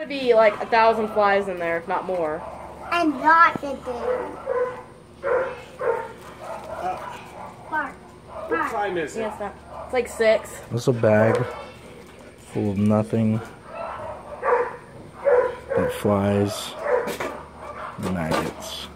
Would be like a thousand flies in there, if not more. And lots of things. Mark, What time is it? Yes, that. It's like six. It's a bag full of nothing but flies and maggots.